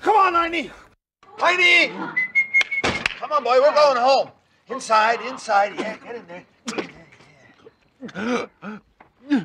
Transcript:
Come on, Heidi. Heidi! Come on, boy, we're going home. Inside, inside. Yeah, get in there. Yeah, yeah.